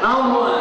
Há um.